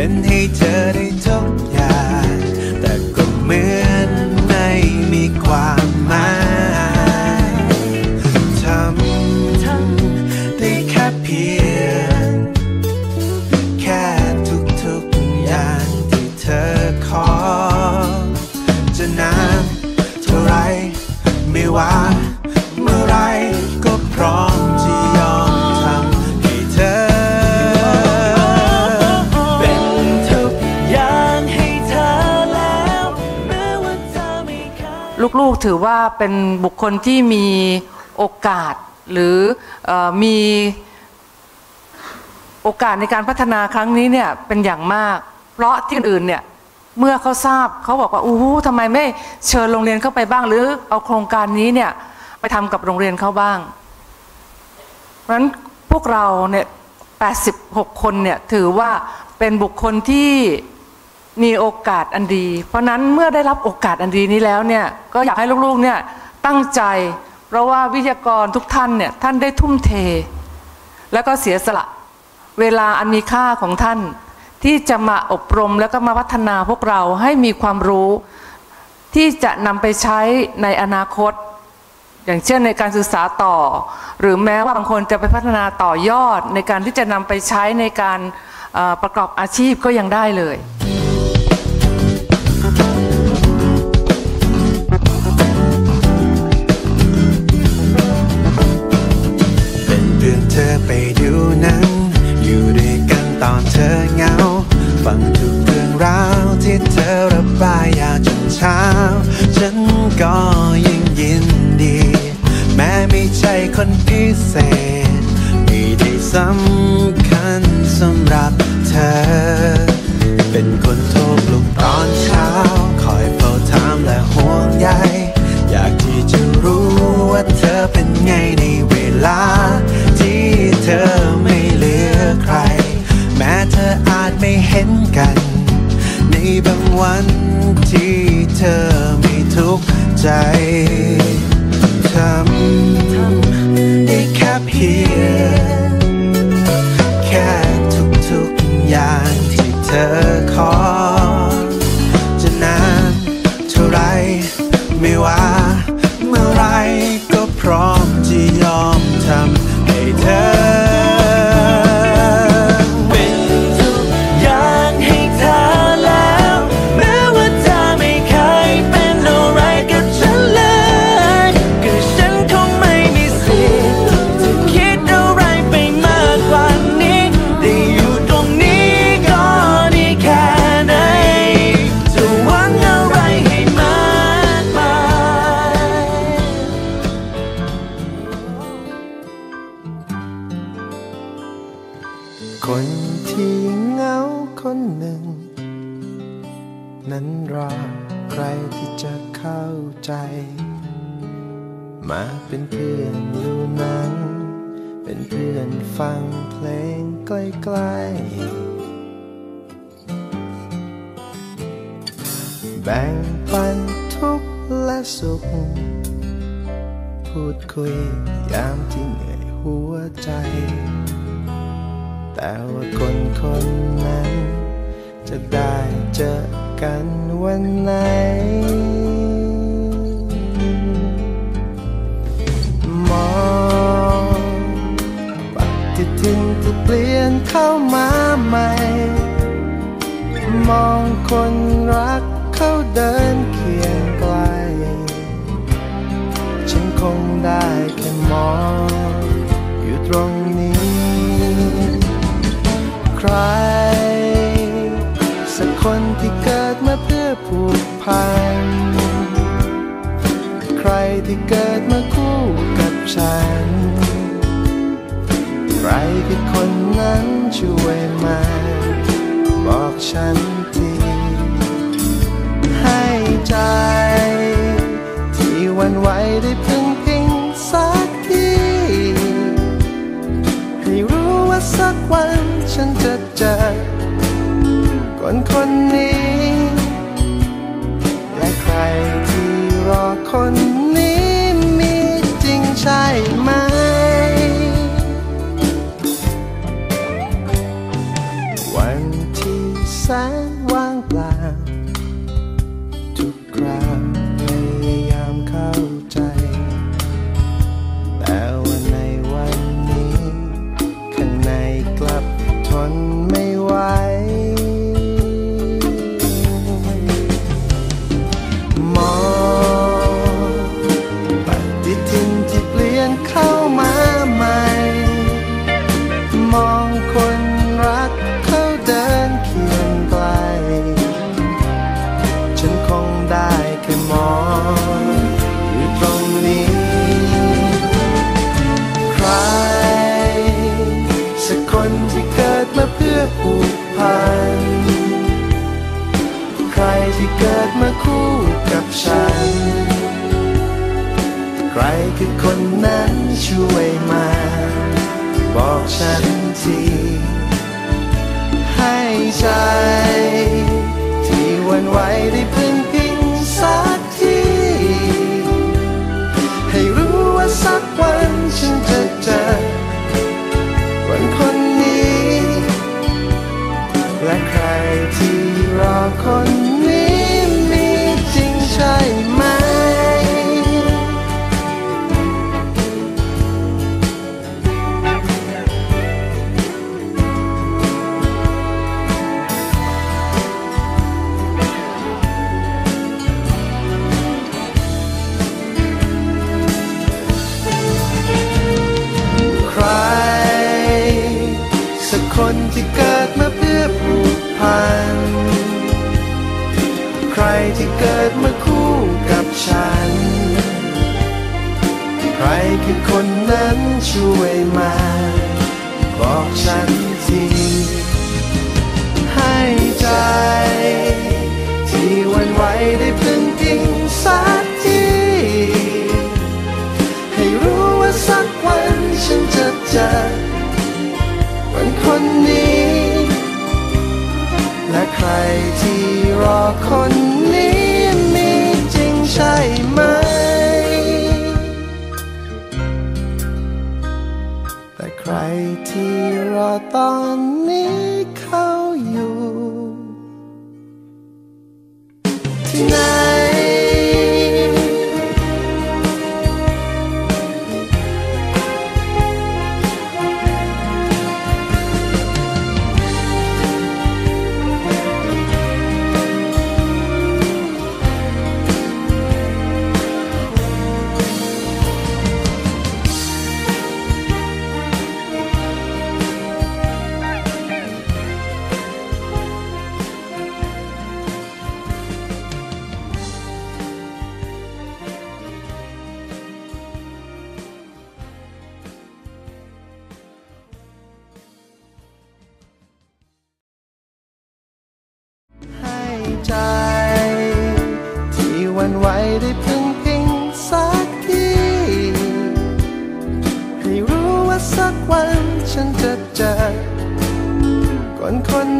เป็นให้เธอ ลูกๆถือว่าเป็นบุคคลที่มีโอกาสหรือออมีโอกาสในการพัฒนาครั้งนี้เนี่ยเป็นอย่างมาก เพราะที่อื่นเนี่ยเมื่อเขาทราบเขาบอกว่าอู้หูทำไมไม่เชิญโรงเรียนเข้าไปบ้าง หรือเอาโครงการนี้เนี่ยไปทำกับโรงเรียนเขาบ้าง เพราะฉะนั้นพวกเราเนี่ย86 คนเนี่ยถือว่าเป็นบุคคลที่ มีโอกาสอันดี เพราะนั้นเมื่อได้รับโอกาสอันดีนี้แล้วเนี่ยก็อยากให้ลูกๆเนี่ยตั้งใจ เพราะว่าวิทยากรทุกท่านเนี่ยท่านได้ทุ่มเท แล้วก็เสียสละเวลาอันมีค่าของท่าน ที่จะมาอบรมแล้วก็มาพัฒนาพวกเราให้มีความรู้ ที่จะนำไปใช้ในอนาคต อย่างเช่นในการศึกษาต่อ หรือแม้ว่าบางคนจะไปพัฒนาต่อยอด ในการที่จะนำไปใช้ในการประกอบอาชีพก็ยังได้เลย อนเธอไปดูหนังอยู่ด้วยกันตอนเธอเหงา ฟังทุกเรื่องราวที่เธอระบายยาวจนเช้า ฉันก็ยังยินดี แม้ไม่ใช่คนพิเศษ ไม่ได้สำคัญสำหรับเธอ เป็นคนโทรปลุกตอนเช้า คอยเฝ้าถามและห่วงใย วันที่เธอไม่ทุกข์ใจ นั้นรอใครที่จะเข้าใจ มาเป็นเพื่อนดูหนัง เป็นเพื่อนฟังเพลงใกล้ๆแบ่งปันทุกข์และสุข พูดคุยยามที่เหนื่อยหัวใจ แต่ว่าคนคนนั้นจะได้เจอ กันวันไหน มองปฏิทินที่เปลี่ยน ช่วยมาบอกฉันทีให้ใจ ที่วันไหวได้พึ่งพิงสักทีให้รู้ว่าสักวันฉันจะเจอคนคนนี้ และใครที่รอคน มาคู่กับฉัน ใครคือคนนั้นช่วยมา บอกฉันที ให้ใจ ที่วันไหวได้พึ่งพิงสักที ให้รู้ว่าสักวันฉันจะเจอคนคนนี้ และใครที่รอคน ใครคือคนนั้นช่วยมา บอกฉันทีให้ใจ ที่วันไหวได้พึ่งพิงสักทีให้รู้ว่าสักวันฉันจะเจอ ใครที่รอตอนนี้ ได้พึ่งพิงสักทีให้รู้ว่าสักวันฉันจะเจอคนคน